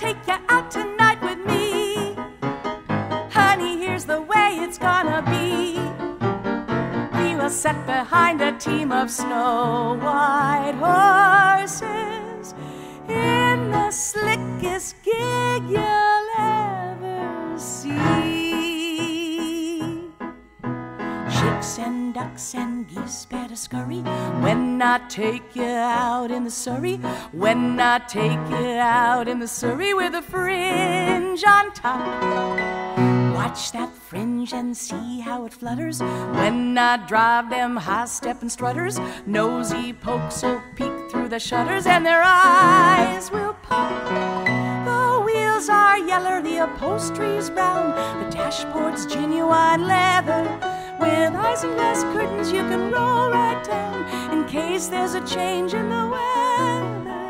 take you out tonight with me. Honey, here's the way it's gonna be. We will set behind a team of snow white horses in the slickest ducks and geese better scurry when I take you out in the Surrey. When I take you out in the Surrey with a fringe on top. Watch that fringe and see how it flutters when I drive them high stepping strutters. Nosy pokes will peek through the shutters and their eyes will pop. The wheels are yeller, the upholstery's brown, the dashboard's genuine leather. With glass curtains, you can roll right down in case there's a change in the weather.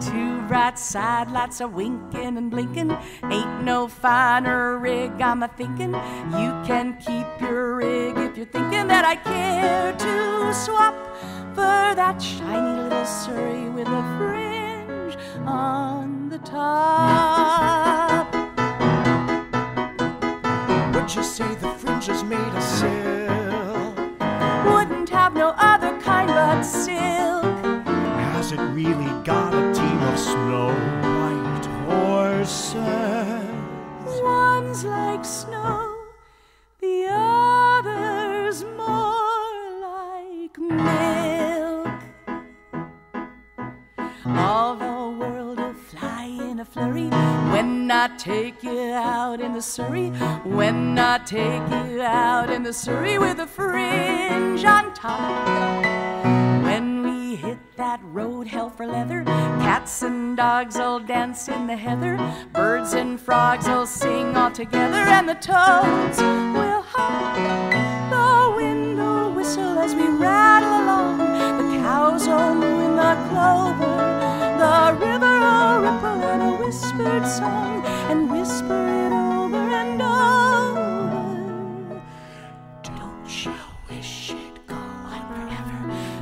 Two bright side lights are winking and blinking. Ain't no finer rig, I'm a thinking. You can keep your rig if you're thinking that I care to swap for that shiny little Surrey with a fringe on the top. You say the fringe is made of silk? Wouldn't have no other kind but silk. Has it really got a team of snow white horses? One's like snow, the other's more like milk. All flurry when I take you out in the Surrey. When I take you out in the Surrey with a fringe on top. When we hit that road, hell for leather, cats and dogs will dance in the heather, birds and frogs will sing all together, and the toads will hop. The wind will whistle as we rattle along, the cows will moo in the clover, song, and whisper it over and over. Don't you wish it go on forever?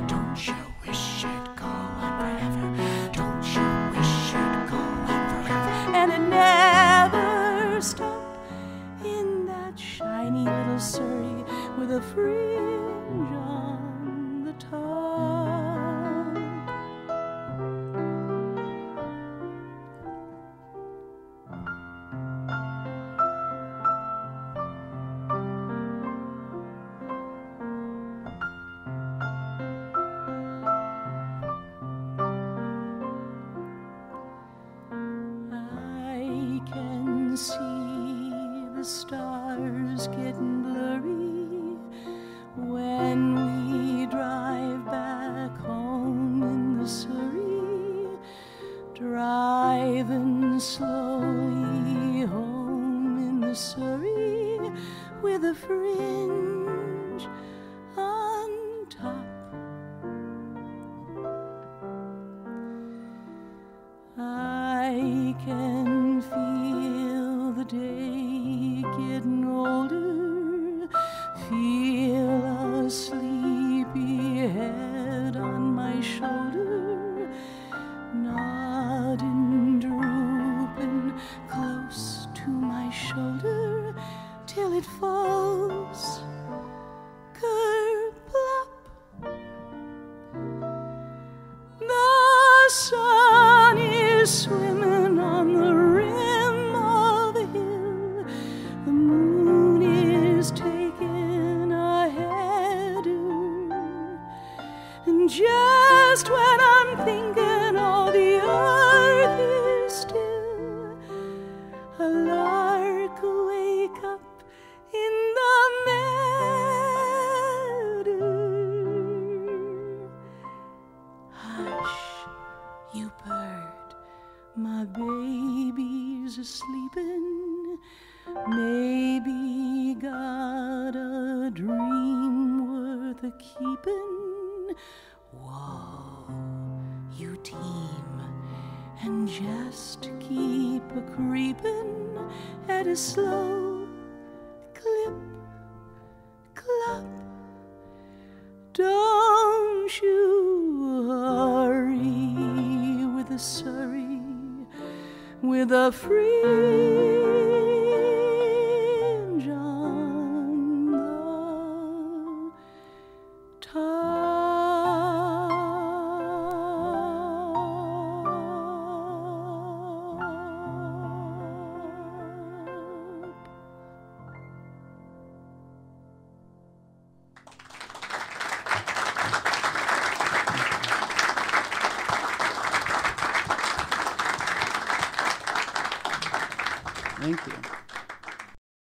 Don't you wish it go on forever? Don't you wish it go on forever? and it never stopped in that shiny little Surrey with a fringe on see the stars getting blurry when we drive back home in the Surrey, driving slowly home in the Surrey with a fringe till it falls. Kerplop. The sun is swimming on the rim of the hill. The moon is taking a header. And just when I'm thinking a sleeping. Maybe got a dream worth a keeping. Whoa, you team, and just keep a creeping at a slow clip, clop. Don't you hurry with Surrey a fringe